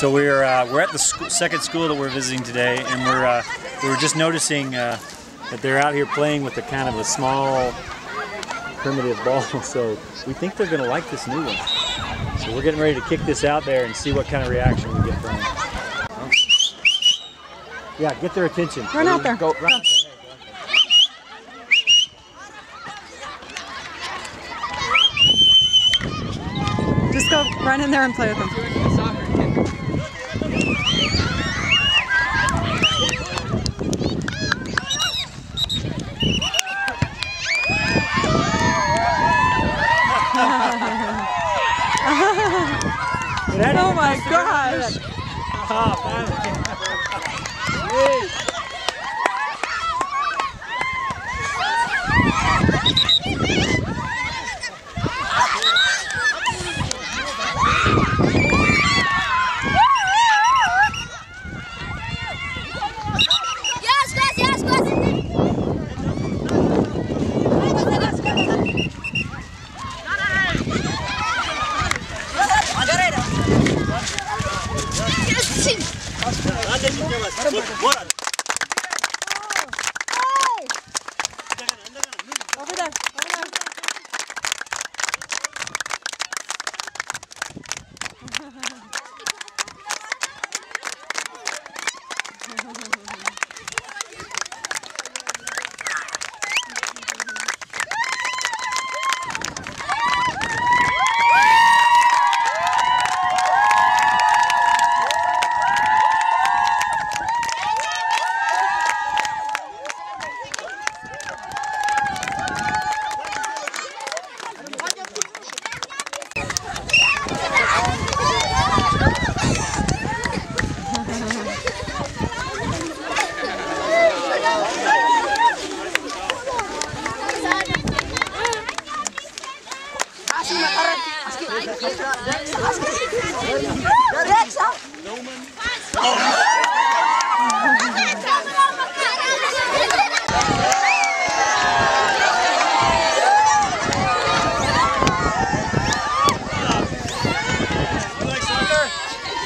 So we're uh, we're at the sc- second school that we're visiting today, and we're uh, we were just noticing uh, that they're out here playing with a kind of a small primitive ball. So we think they're going to like this new one. So we're getting ready to kick this out there and see what kind of reaction we get from them. Yeah, get their attention. Run out there. Go, run out there. Just go run in there and play with them. Oh my gosh. Oh, yes, 안 되신 경우 사람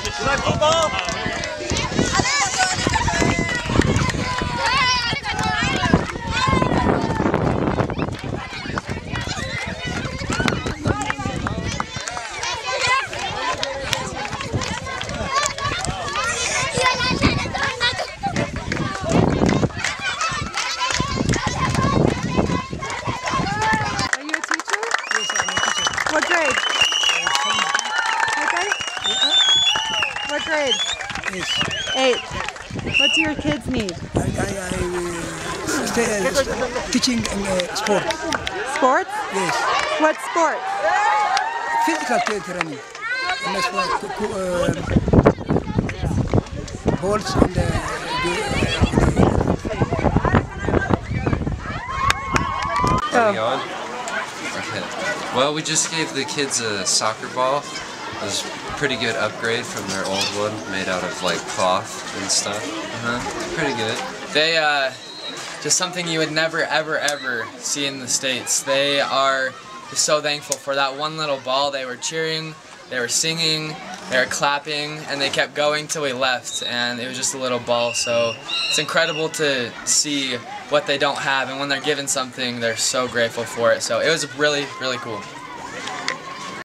You like football? Are you a teacher? What grade? What grade? What grade? Yes. Eight. What do your kids need? I, I, I uh, teaching in uh, sport. Sports? Yes. What sport? Physical tra- training. And that's what co- co- uh, balls and uh, Go. going? Okay. Well, we just gave the kids a soccer ball. It was a pretty good upgrade from their old one, made out of like cloth and stuff. Uh-huh. Pretty good. They uh, just something you would never, ever, ever see in the states. They are just so thankful for that one little ball. They were cheering, they were singing, they were clapping, and they kept going till we left. And it was just a little ball. So it's incredible to see what they don't have, and when they're given something, they're so grateful for it. So it was really, really cool.